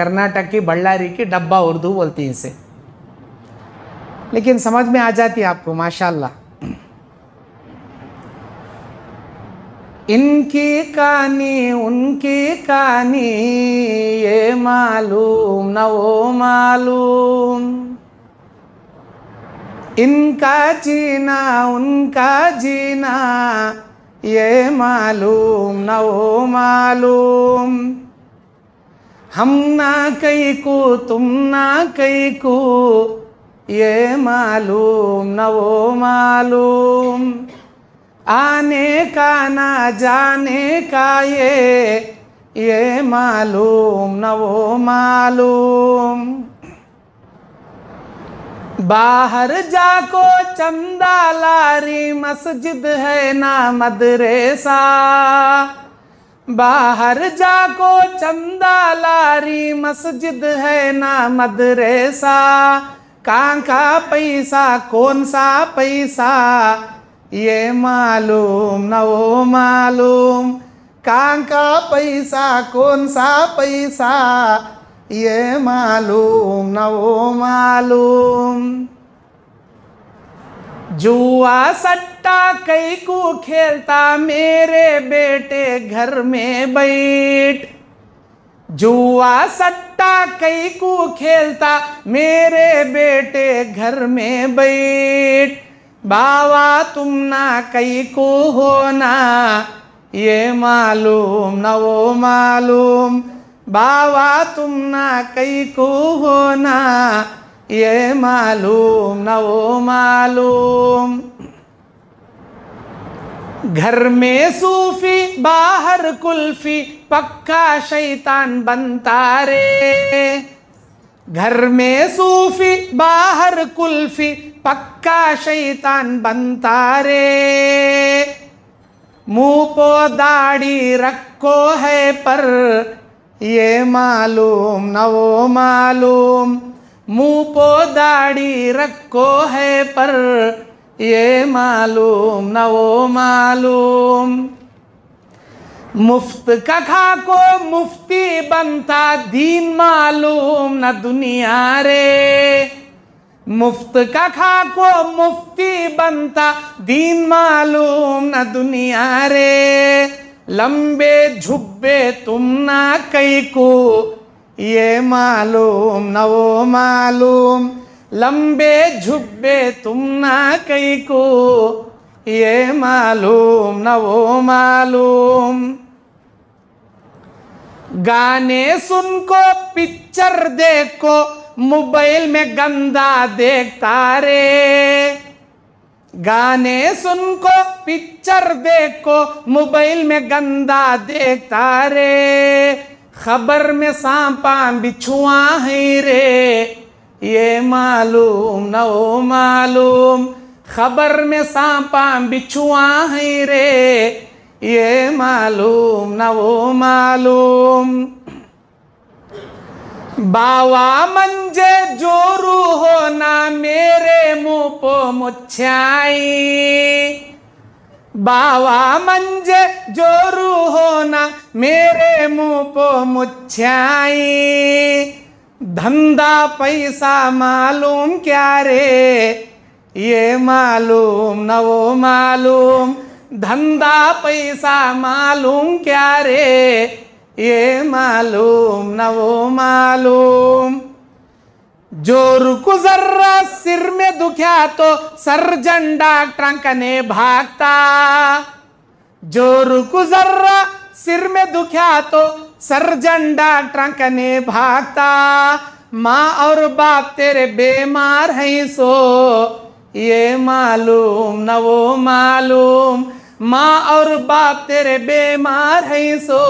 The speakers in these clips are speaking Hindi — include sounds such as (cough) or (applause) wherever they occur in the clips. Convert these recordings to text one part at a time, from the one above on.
कर्नाटक की बल्लारी की डब्बा उर्दू बोलती हैं इसे। लेकिन समझ में आ जाती है आपको, माशाल्लाह। इनकी कहानी, उनकी कहानी, ये मालूम, न वो मालूम। इनका जीना, उनका जीना, ये मालूम, न वो मालूम। हम ना कई को, तुम ना कई को, ये मालूम न वो मालूम। आने का ना जाने का ये ये मालूम न वो मालूम। बाहर जाको चंदा लारी, मस्जिद है ना मदरेसा। बाहर जाको चंदा लारी, मस्जिद है ना मदरेसा। कहाँ का पैसा, कौन सा पैसा? ये मालूम, न वो मालूम। कहाँ का पैसा, कौन सा पैसा? ये मालूम, न वो मालूम। जुआ सट्टा कई को खेलता, मेरे बेटे घर में बैठ। जुआ सट्टा कई को खेलता, मेरे बेटे घर में बैठ। बाबा तुम ना कई को होना ये मालूम न, वो मालूम। बाबा तुम ना कई को होना ये मालूम न वो मालूम। घर में सूफी, बाहर कुल्फी, पक्का शैतान बनता रे। घर में सूफी, बाहर कुल्फी, पक्का शैतान बनता रे। मुँह पो दाढ़ी रखो है पर, ये मालूम न वो मालूम। मुँह पो दाढ़ी रखो है पर, ये मालूम न वो मालूम। मुफ़्त का खा को मुफ्ती बनता दीन मालूम न दुनिया रे। मुफ़्त का खा को मुफ्ती बनता दीन मालूम न दुनिया रे। लंबे झुब्बे तुम ना कई को ये मालूम, न वो मालूम। लंबे झुब्बे तुम ना कई को। ये मालूम, न वो मालूम। गाने सुन को पिक्चर देखो। मोबाइल में गंदा देखता रे। गाने सुन को पिक्चर देखो। मोबाइल में गंदा देखता रे। खबर में सांपा बिछुआ है रे। ये मालूम न वो मालूम, खबर में सांपा बिछुआ है रे। ये मालूम न वो मालूम। बावा मंजे जोरू होना मेरे मुँह पो मुछाई बावा मंजे जोरू होना मेरे मुँह पो मुछाई धंधा पैसा मालूम क्या रे? ये मालूम न वो मालूम। धंधा पैसा मालूम क्या रे? ये मालूम न वो मालूम। ज़ोर जर्रा सिर में दुख्या तो सर्जन डॉक्टर कने भागता। ज़ोर जर्रा सिर में दुख्या तो सर्जन डॉक्टर कने भागता। माँ और बाप तेरे बीमार हैं सो, ये मालूम न वो मालूम। माँ और बाप तेरे बीमार हैं सो,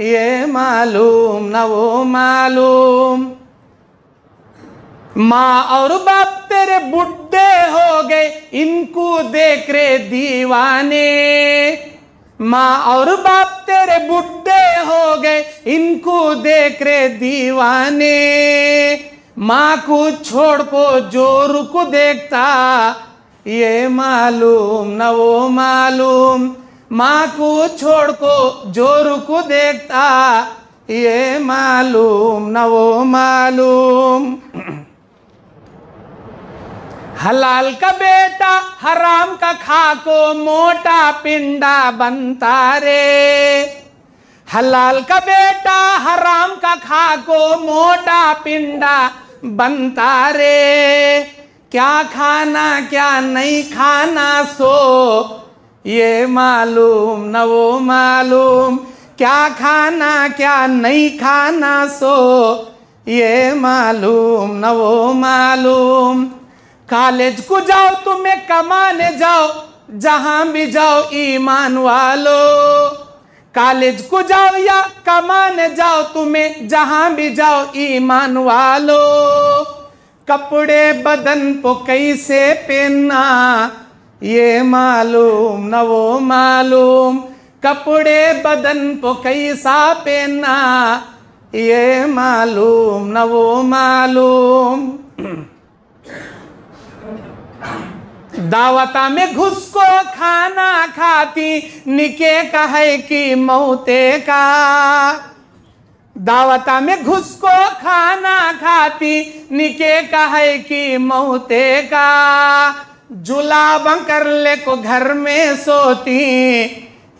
ये मालूम न वो मालूम। माँ और बाप तेरे बुढ़े हो गए, इनको देख रे दीवाने। माँ और बाप तेरे बुढ़े हो गए, इनको देख रे दीवाने। माँ को छोड़ को ज़ोर को देखता, ये मालूम न वो मालूम। माँ को छोड़ को ज़ोर को देखता, ये मालूम न वो मालूम। (clears throat) हलाल का बेटा, हराम का खाको मोटा पिंडा बनता रे। हलाल का बेटा, हराम का खाको मोटा पिंडा बनता रे। क्या खाना, क्या नहीं खाना सो, ये मालूम, न वो मालूम। क्या खाना, क्या नहीं खाना सो, ये मालूम, न वो मालूम। कॉलेज को जाओ, तुम्हें कमाने जाओ, जहाँ भी जाओ, ईमान वालो। कॉलेज को जाओ या कमाने जाओ, तुम्हें जहाँ भी जाओ, ईमान वालो। कपड़े बदन को कैसे पहनना, ये मालूम न वो मालूम। कपड़े बदन को कैसा पहनना, ये मालूम न वो मालूम। (clears throat) दावता में घुस को खाना खाती, निके कहे कि मौते का। दावता में घुस को खाना खाती, निके कहे कि मौते का। जुलाब कर ले को घर में सोती,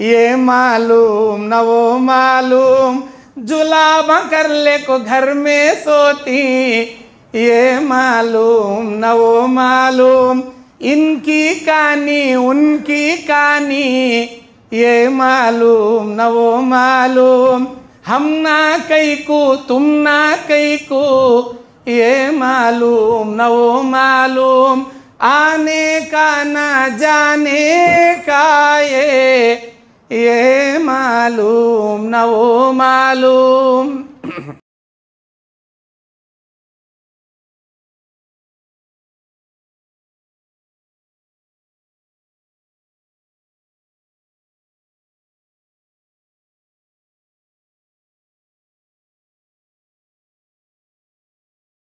ये मालूम, न वो मालूम। जुलाब कर ले को घर में सोती, ये मालूम, न वो मालूम। इनकी कहानी, उनकी कहानी, ये मालूम, न वो मालूम। हम ना कई को, तुम ना कई को, ये मालूम, न वो मालूम। आने का, ना जाने का, ये ये मालूम, न वो मालूम।